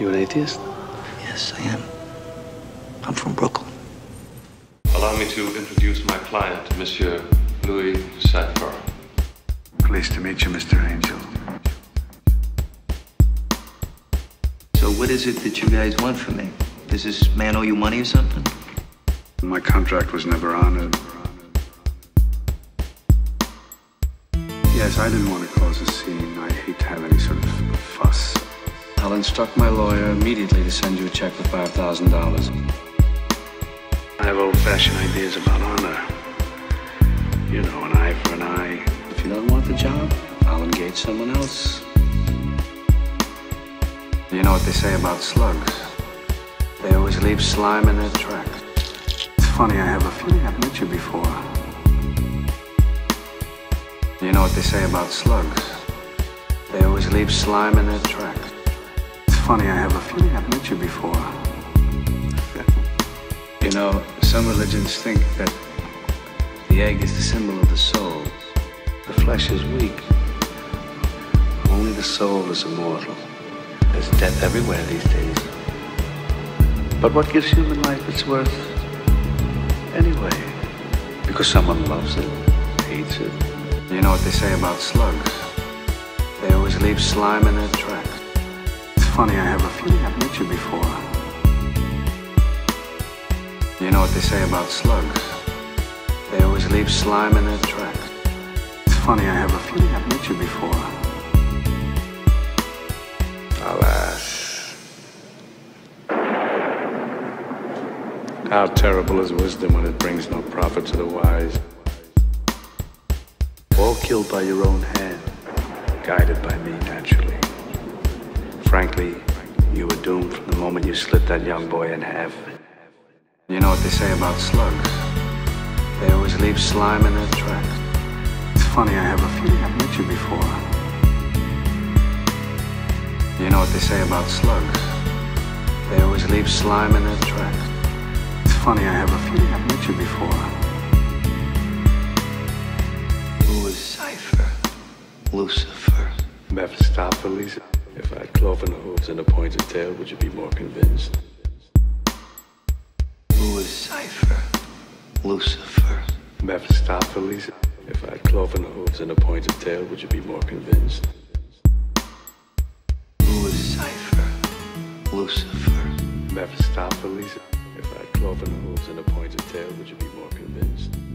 You an atheist? Yes, I am. I'm from Brooklyn. Allow me to introduce my client, Monsieur Louis Cyphre. Pleased to meet you, Mr. Angel. So what is it that you guys want from me? Does this man owe you money or something? My contract was never honored. Yes, I didn't want to cause a scene. I hate to have any sort of fuss. I'll instruct my lawyer immediately to send you a check for $5,000. I have old-fashioned ideas about honor. You know, an eye for an eye. If you don't want the job, I'll engage someone else. You know what they say about slugs? They always leave slime in their tracks. It's funny, I have a feeling I've met you before. You know what they say about slugs? They always leave slime in their tracks. Funny, I have a feeling I've met you before. you know, some religions think that the egg is the symbol of the soul. The flesh is weak. Only the soul is immortal. There's death everywhere these days. But what gives human life its worth anyway? Because someone loves it, hates it. You know what they say about slugs? They always leave slime in their tracks. Funny, I have a feeling I've met you before. You know what they say about slugs? They always leave slime in their tracks. It's funny, I have a feeling I've met you before. Alas. How terrible is wisdom when it brings no profit to the wise. All killed by your own hand, guided by me naturally. Frankly, you were doomed from the moment you slit that young boy in half. You know what they say about slugs? They always leave slime in their tracks. It's funny, I have a feeling I've met you before. You know what they say about slugs? They always leave slime in their tracks. It's funny, I have a feeling I've met you before. Who is Cyphre? Lucifer. Mephistopheles. If I had cloven hooves and a pointed tail, would you be more convinced? Who is Cyphre? Lucifer. Mephistopheles. If I had cloven hooves and a pointed tail, would you be more convinced? Who is Cyphre? Lucifer. Mephistopheles. If I had cloven hooves and a pointed tail, would you be more convinced?